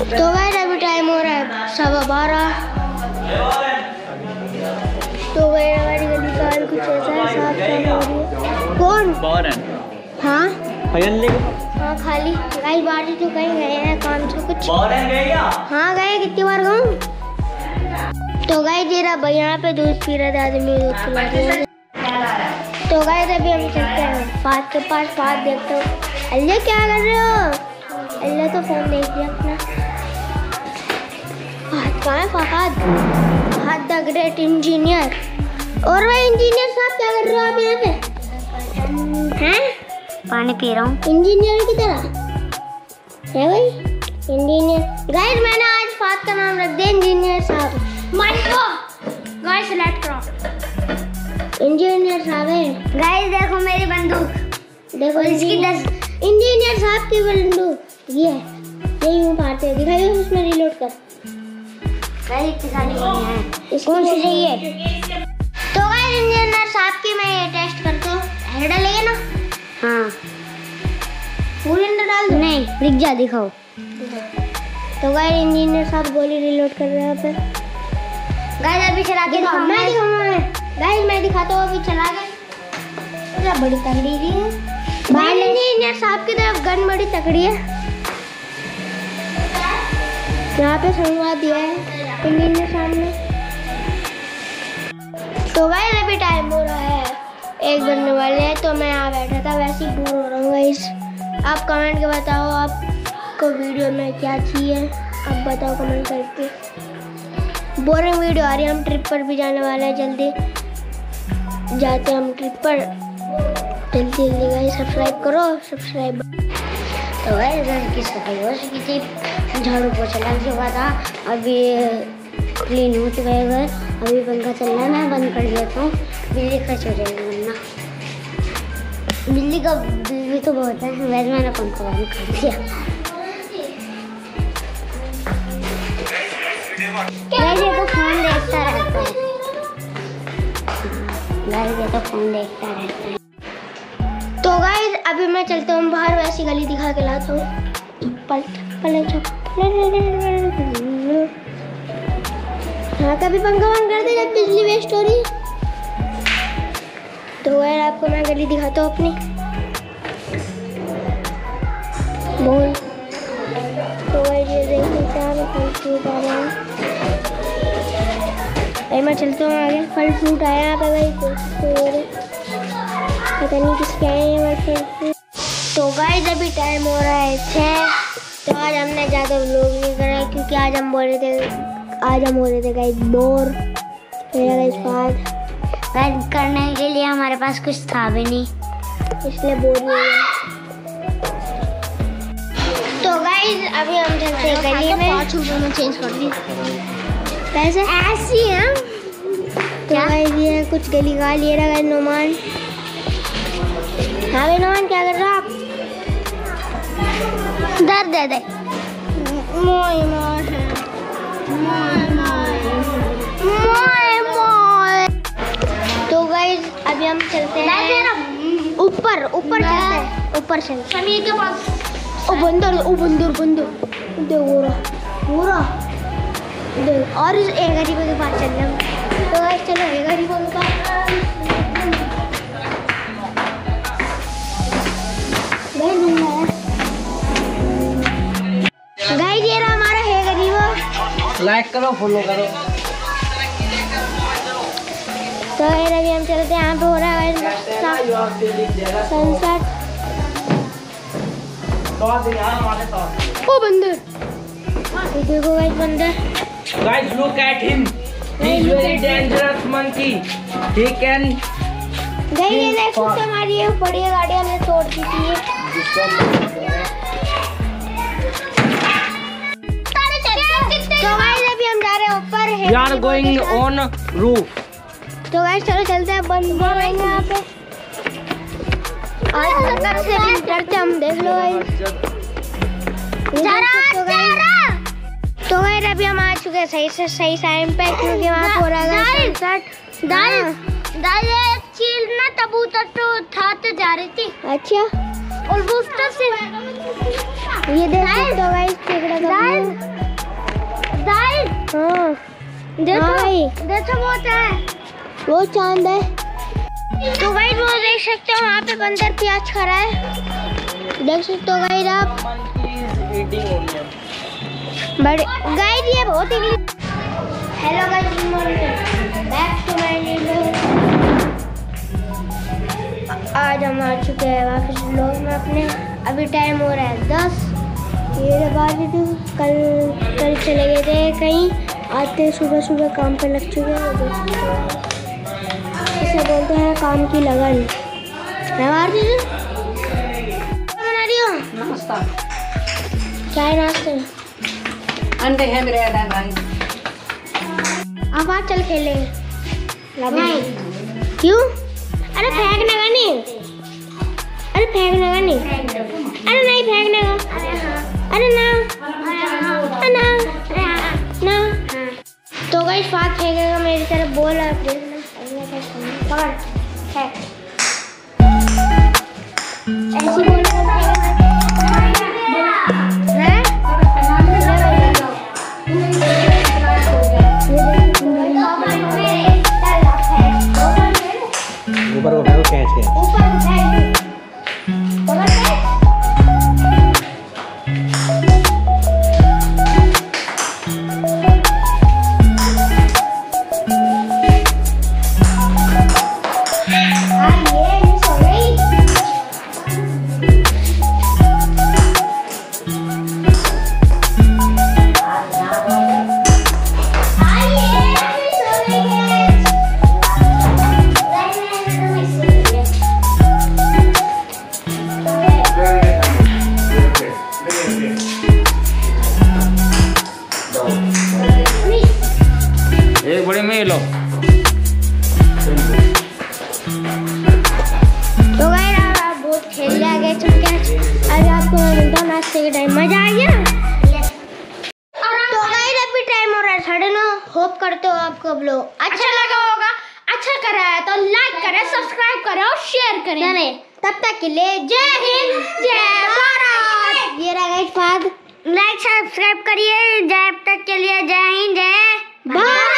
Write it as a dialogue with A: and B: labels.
A: तो गाइस अभी टाइम हो रहा है सवा बारह। तो गाइस हमारी गली का हाल कुछ ऐसा है साफ़ हो रही है कौन?
B: बारह
A: हाँ।
B: ले
A: हाँ खाली। गाइस बारिश तो कहीं गए हैं काम से कुछ।
B: बारह गए क्या?
A: हाँ गए कितनी बार गए तो गाइस जरा भाई यहाँ पे दूध पी रहा था आदमी दूध पिला रहे हैं तो गाइस अभी हम चलते हैं। फात के पास फात देखते हो। अल्लाह क्या कर रहे हो? अल्लाह तो फ़ोन देख लिया अपना। कहाँ है? Fahad. Fahad the great engineer. और भाई इंजीनियर साहब क्या कर रहे हो आप यहाँ पे? हैं?
C: पानी पी रहा हूँ।
A: इंजीनियर की तरह? है भाई? इंजीनियर। गाइस मैंने आज फात का नाम रख दिया इंजीनियर साहब। माइको गाइस सेलेक्ट करो। इंजीनियर साहब है।
C: गाइस देखो मेरी बंदूक।
A: देखो
C: इसकी दस
A: इंजीनियर साहब की बंदूक। ये है। ये यूँ मारते हैं दिखाइए उसमें रिलोड कर।
C: नहीं है।
A: चाहिए? तो इंजीनियर साहब की मैं ये टेस्ट करता हूँ। हेड ना?
C: हाँ।
A: पूरे अंदर डाल दो।
C: नहीं रुक जा दिखाओ।
A: तो गाइस इंजीनियर साहब गोली रिलोड कर रहे हैं पे।
C: गाइस अभी चला के
A: दिखाओ
C: दिखाऊँ।
A: मैं दिखाऊँगा गाइस मैं दिखाता हूँ अभी चला गए क्या बड़ी तगड़ी थी बाहर इंजीनियर साहब की तरफ़ गन बड़ी तगड़ी है। यहाँ पे संगवा दिया है। इंजीनियर साहब ने तो गाइस अभी टाइम हो रहा है। एक बनने वाले हैं तो मैं यहाँ बैठा था, वैसे ही बोर हो रहा हूँ गाइस आप कमेंट के बताओ, आपको वीडियो में क्या चाहिए? आप बताओ कमेंट करके। बोरिंग वीडियो आ रही है, हम ट्रिप पर भी जाने वाले हैं, जल्दी। जाते हैं हम ट्रिप पर। जल्दी जल्दी गाइस सब्सक्राइब करो सब्सक्राइब
C: तो गाइस घर की सफ़ाई हो चुकी थी झाड़ू पोछा चुका था अभी क्लीन हो चुका है घर। अभी पंखा चल रहा है, मैं बंद कर देता हूँ। बिजली खर्च हो जाएगी वरना। बिजली का बिल भी तो बहुत है, वैसे मैंने पंखा बंद कर दिया। तो फ़ोन देखता रहता है। तो फ़ोन देखता रहता है।
A: तो गाइस, अभी मैं चलता हूँ बाहर, वैसी गली दिखा के लाता हूँ। चप्पल चप्पल चप्पल हाँ कभी पंखा बंद कर दे, जब बिजली वेस्ट हो रही तो गाइस आपको मैं गली दिखाता हूँ अपनी। बोल। तो ये देखिए चार फल फ्रूट आ रहे हैं। अरे, मैं चलता हूँ आगे। फल फ्रूट आया यहाँ पे भाई कुछ पता नहीं किसके आए हैं हमारे फ्रेंड तो गाइस अभी टाइम हो रहा है छः। तो आज हमने ज़्यादा व्लॉग नहीं करा क्योंकि आज हम बोल रहे थे आज हम हो रहे थे गाइस बोर मेरा गाइस बाद
C: गाइस करने के लिए हमारे पास कुछ था भी नहीं।
A: इसलिए बोर नहीं हुआ। तो गाइस अभी हम चलते हैं गली में। पाँच रुपये में चेंज कर दी कैसे ऐसी है। तो गाइस ये कुछ गली का रहा गाइस नोमान हाँ भाई नोमान क्या कर रहे? हो दर्द दे दे। मोय मोय मोय मोय मोय तो गाइस अभी हम चलते हैं। ऊपर ऊपर चलते हैं। ऊपर चलते हैं।
C: समीर के पास।
A: ओ बंदर ओ बंदर बंदर। देख वो रहा। वो रहा। और एक गरीबों के पास चलना। तो गाइस चलो एक गरीबों के पास।
B: लाइक करो फॉलो करो
A: तो अभी हम चलते हैं यहाँ पे हो रहा है सनसेट ओ बंदर ये देखो गाइस बंदर
B: Guys, look at him. He's very dangerous monkey. He can.
A: गई ये देख हमारी ये बड़ी गाड़ी हमने तोड़ दी थी हैं
B: We are going on roof.
A: तो गाइस चलो चलते हैं बंद रहेंगे यहाँ पे। आज बंदर से भी डरते हम देख लो गाइस हो guys। तो गाइस अभी हम आ चुके हैं सही से सही टाइम पे क्योंकि वहाँ पे हो रहा है सनसेट
C: दाल ये चील ना कबूतर तो उठाते जा रही थी।
A: अच्छा।
C: और वो उसका से
A: ये देख सकते हो गाइस
C: देखो
A: हाँ। भाई
C: देखो वो है।
A: वो चाँद है। तो गाइस वो देख सकते हो वहाँ पे बंदर प्याज खा रहा है। देख सकते हो गाइस आप। बड़े गाइस ये बहुत English hello guys good morning back to my new आज हम आ चुके हैं वापस ब्लॉग में अपने। अभी टाइम हो रहा है दस। ये तो कल कल चले गए थे कहीं। आते सुबह सुबह काम पर लग चुके हैं इसे बोलते हैं काम की लगन। है भारती बना रही हो?
D: नाश्ता।
A: क्या है नाश्ते?
D: अंडे है मेरे अडा भाई।
A: अब आज चल खेलेंगे। नहीं। क्यों? अरे फेंकने का नहीं। अरे फेंकने का नहीं। अरे नहीं फेंकने का। अरे ना। मेरी तरफ़ बोल रहा आज आपको मिलता हूँ नाश्ते के टाइम मज़ा आ गया? तो अभी टाइम हो रहा है साढ़े नौ। होप करते हो आपको ब्लॉग अच्छा लगा होगा। अच्छा करा है तो लाइक करें सब्सक्राइब करें और शेयर करें। तब तक के लिए जय हिंद जय भारत। ये रहा
C: लाइक सब्सक्राइब करिए। जब तक के लिए जय हिंद जय
A: भारत।